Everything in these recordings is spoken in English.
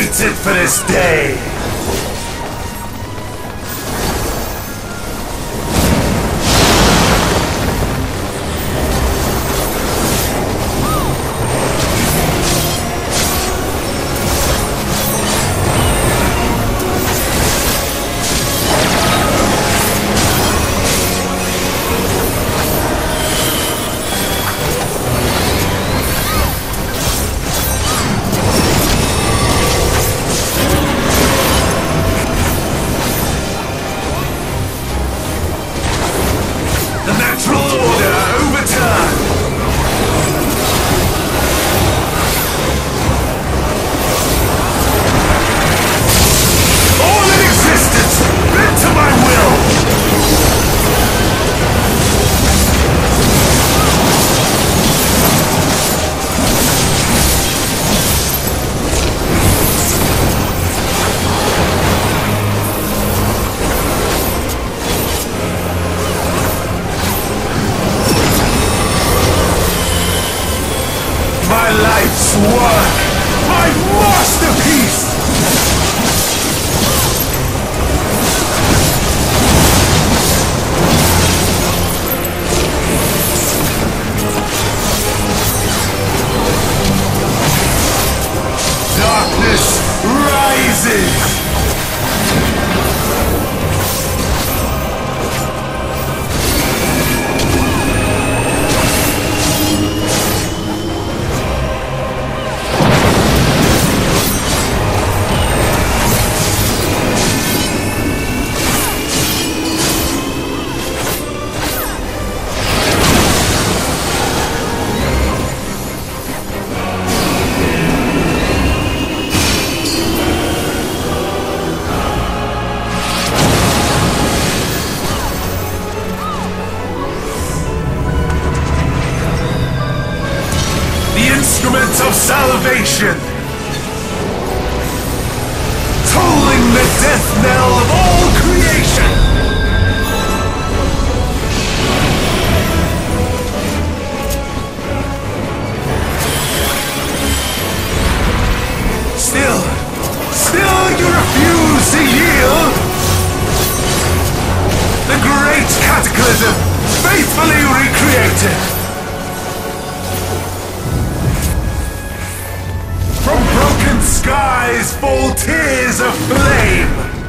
Waited for this day! Skies fall tears of flame.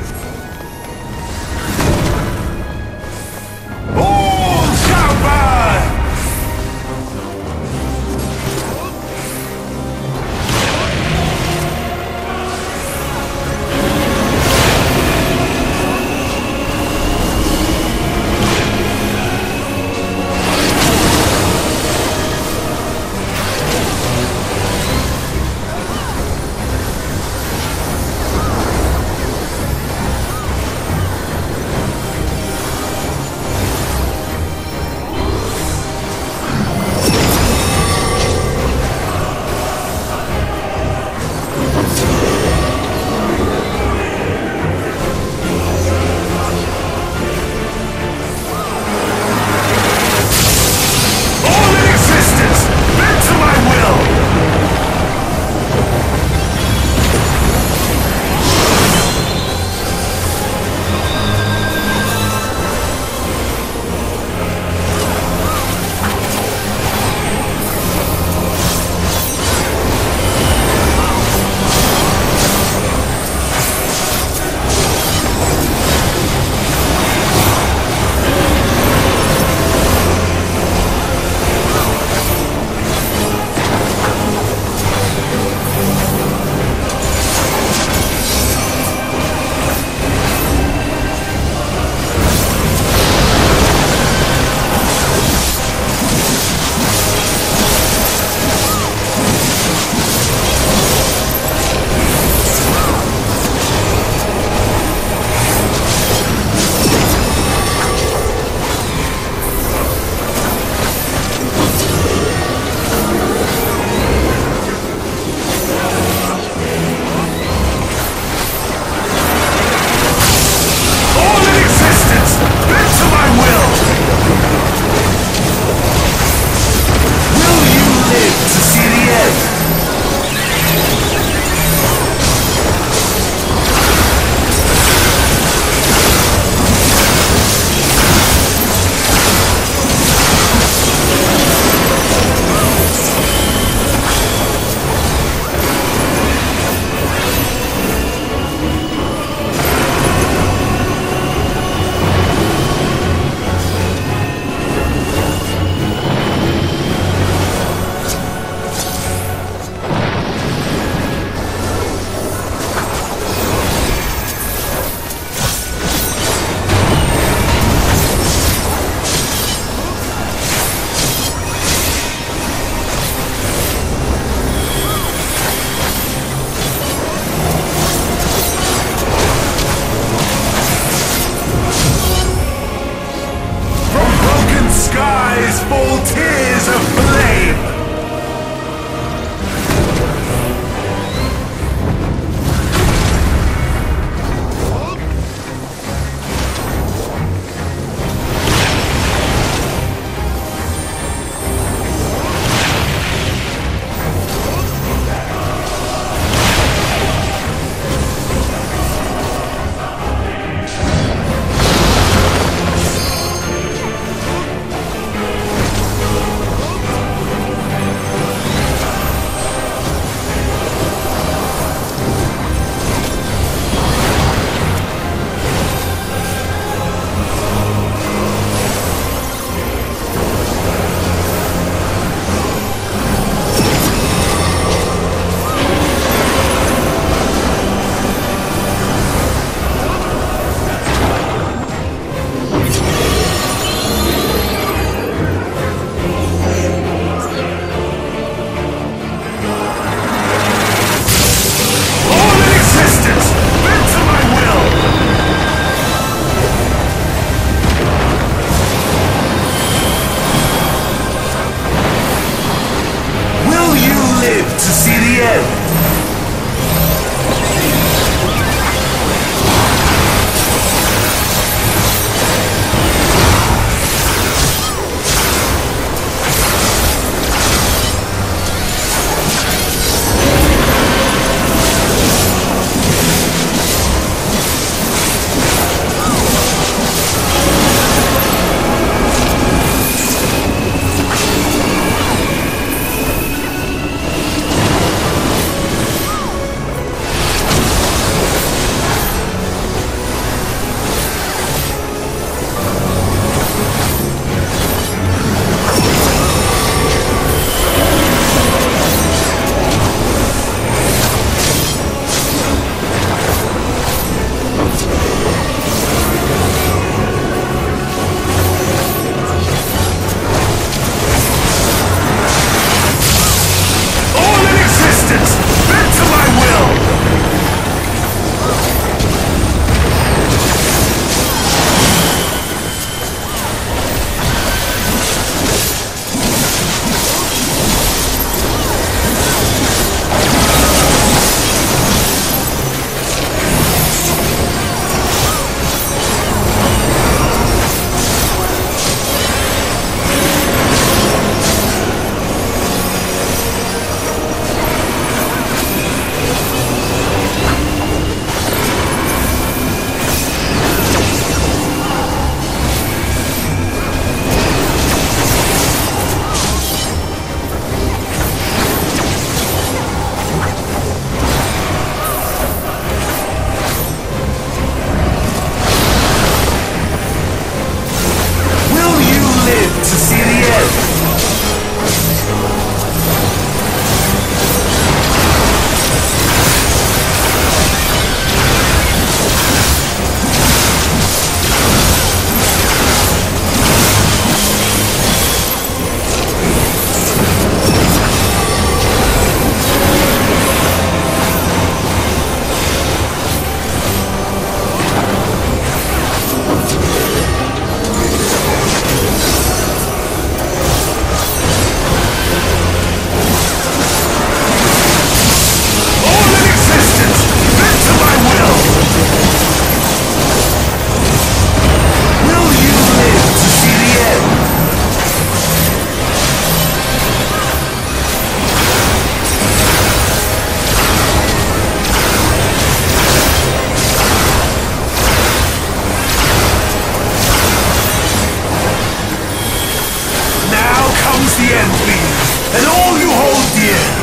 and all you hold dear.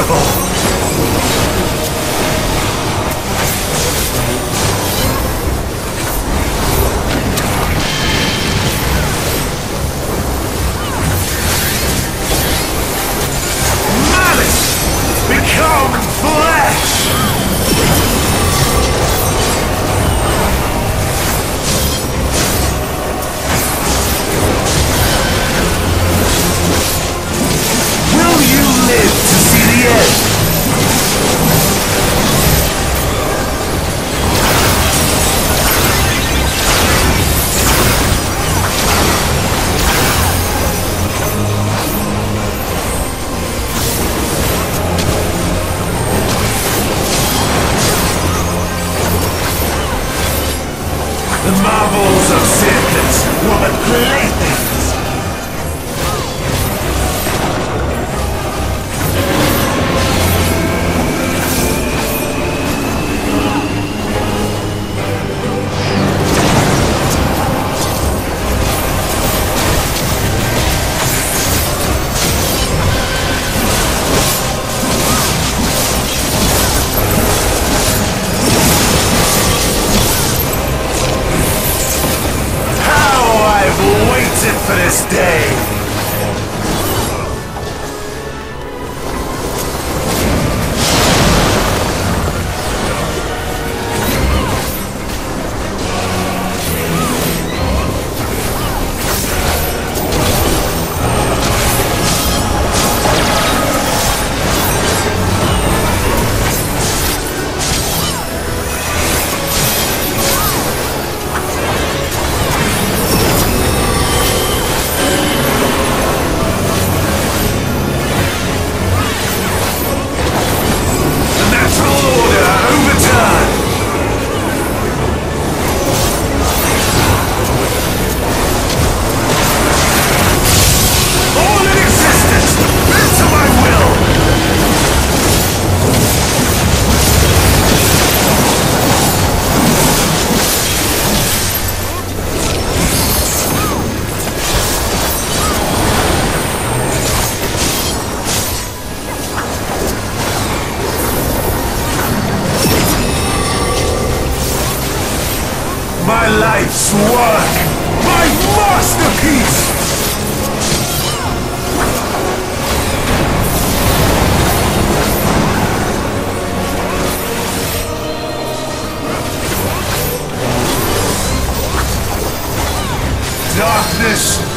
Beautiful.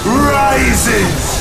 Rises!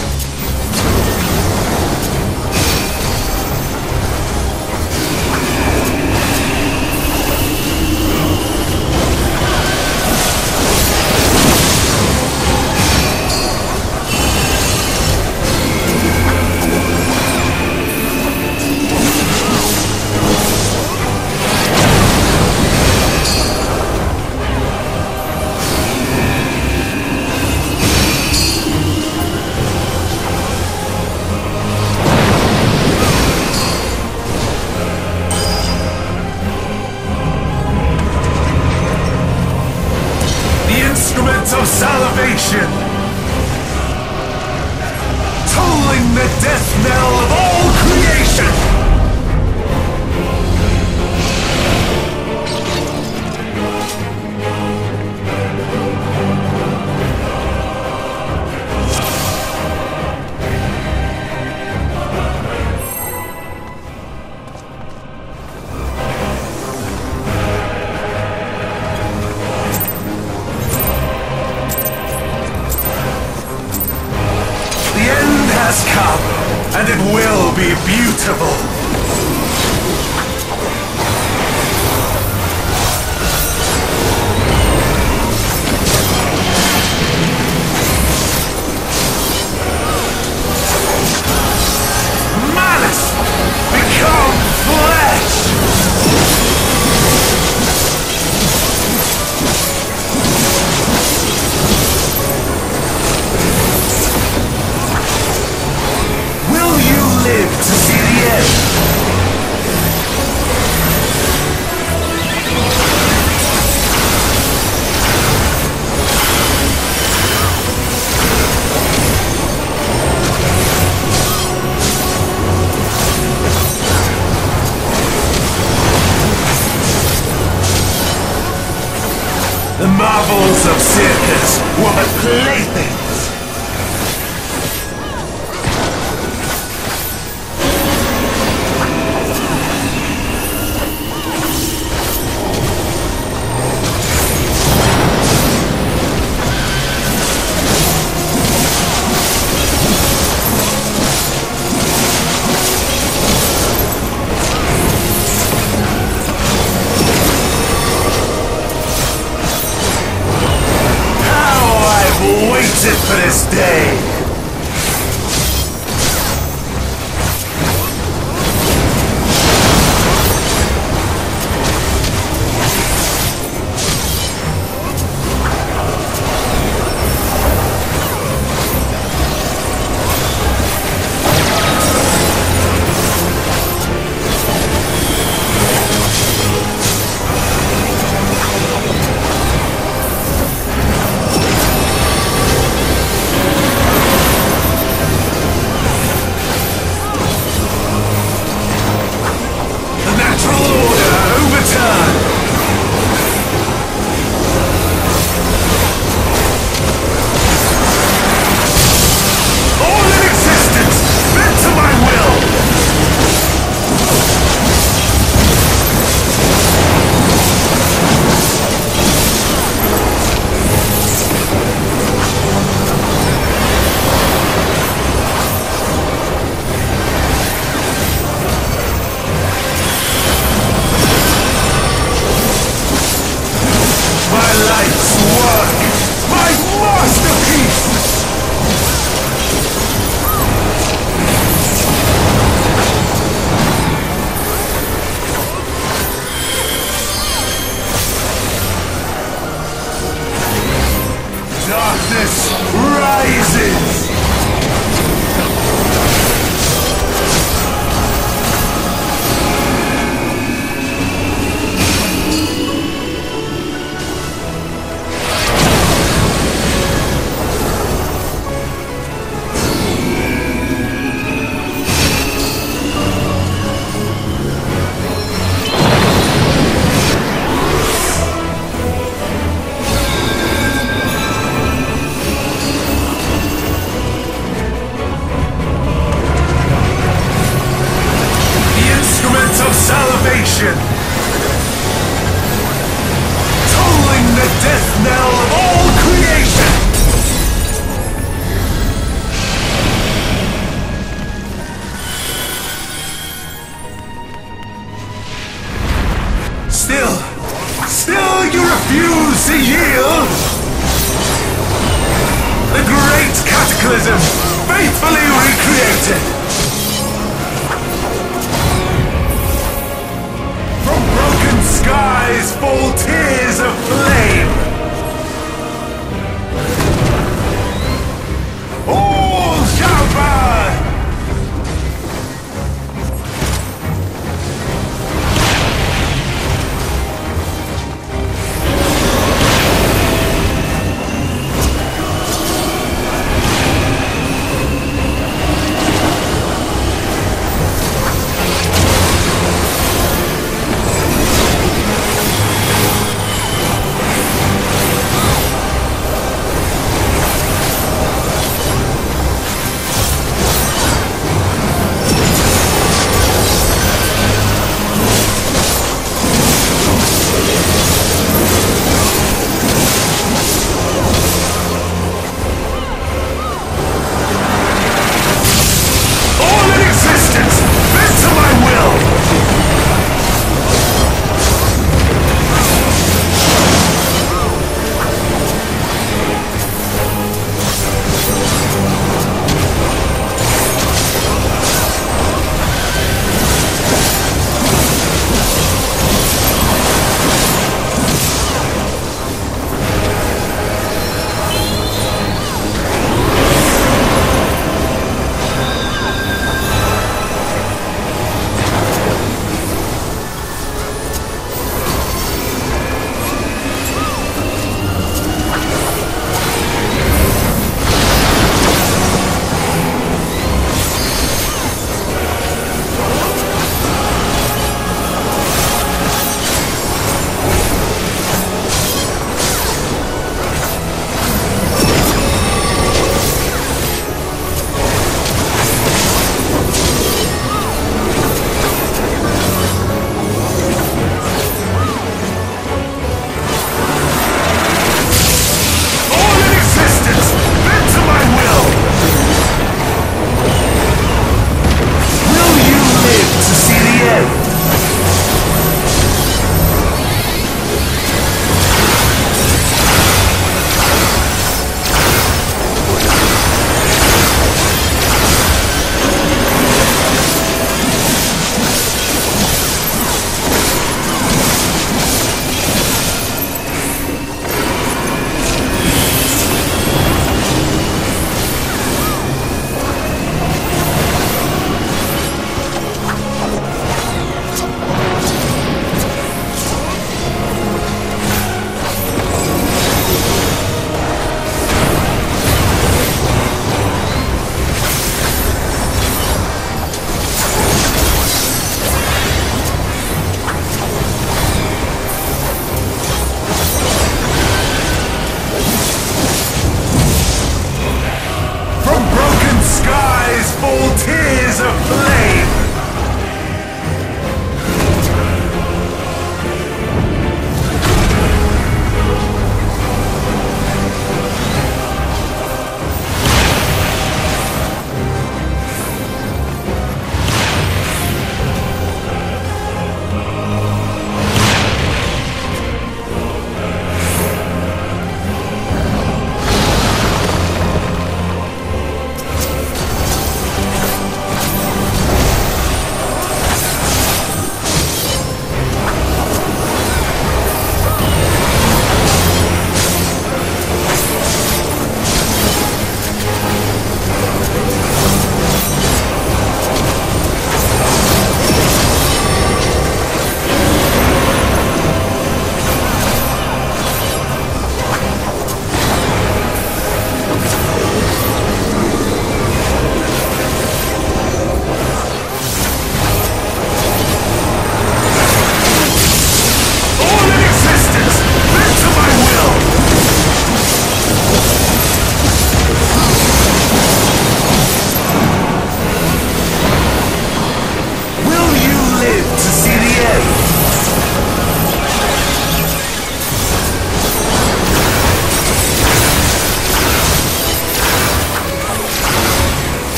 darkness rises! Still, still you refuse to yield! The great cataclysm, faithfully recreated! From broken skies fall tears of flame!